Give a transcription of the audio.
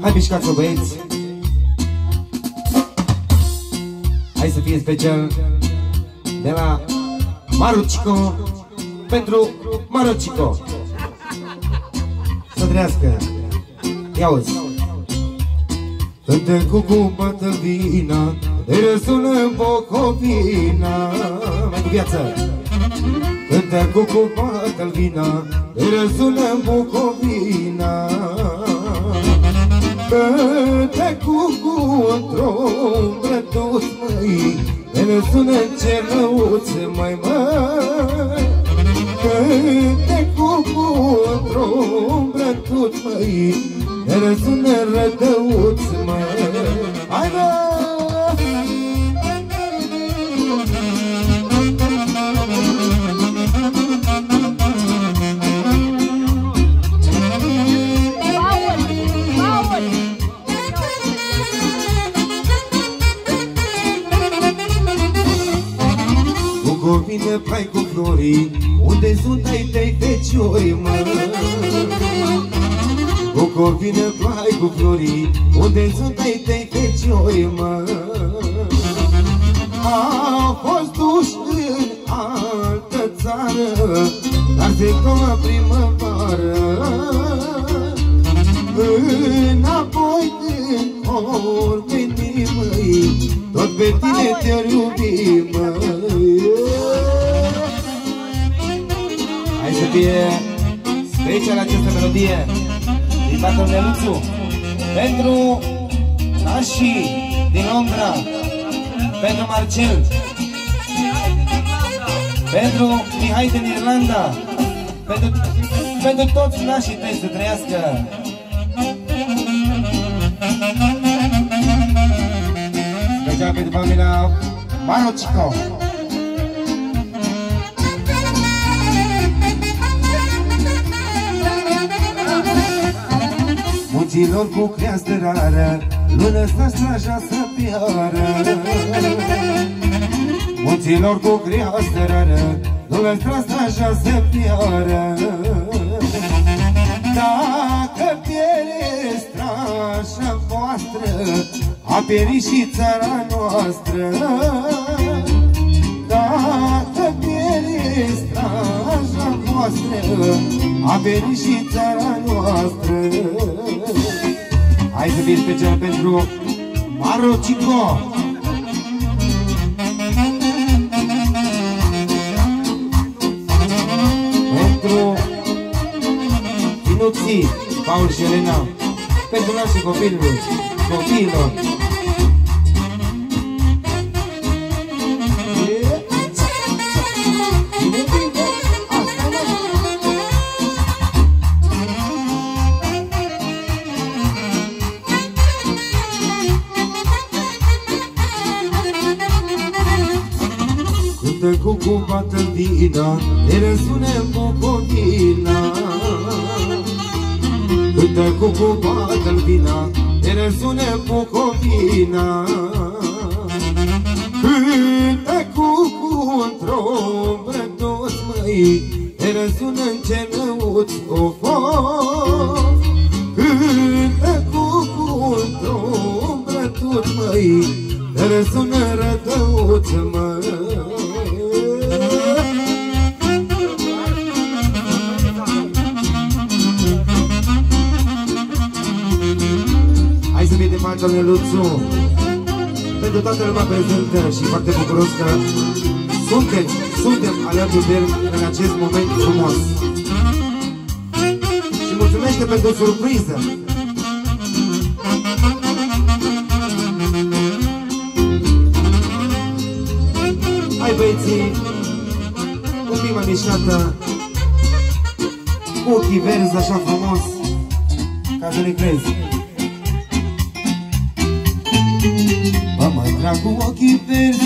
Hai mișcați-o băieți. Hai să fie special De la Marucico Pentru Marucico Să trească Ia uzi. Cântă cu cumpătă vina De răsună în Bocovina Mai cu viață. Cântă cu cumpătă vina De răsună în Bucovina Cântă cu cu într-o brăduț măi De răsună în cerăuț mai măi Cântă cu cu într-o brăduț măi De răsună rădăuț măi Hai mă! Bucovine, pai cu florii Unde sunt ai tăi feciori, mă? Bucovine, pai cu florii Unde sunt ai tăi feciori, mă? A fost duș în altă țară Dar se la primăvară Înapoi din ori veni, măi Tot pe tine te-ar iubi, măi fie special această melodie din tatăl Neluțu. Pentru nașii din Londra, pentru Marcel, pentru Mihai din Irlanda, pentru, pentru toți nașii tăi să trăiască. Special pentru familia Marocico. Munților cu creastă rară Lună sta straja să piară. Munților cu creastă rară Lună sta straja să piară. Dacă piere strașa voastră A pierit și țara noastră Dacă piere strașa voastră A pierit și țara noastră Hai să fie special pentru Marocico Pentru Minuții, Paul și Șelena. Pentru nașii copilului Copiilor Cântă cu cuvată vina Ne răsune în Bucovina Cântă cu cuvată vina Ne răsune în Bucovina Cântă cu cu într-o brăduț măi Ne răsună în cenăuț o foc Hai să vedem aici lui Luțu. Pentru toată lumea prezentă și foarte bucuros că suntem, suntem alături de el în acest moment frumos. Și mulțumește pentru surpriză. Hai băieții, un pic mai mișcată Cu ochii verzi așa frumos Ca să ne crezi Mă mai trag cu ochii verzi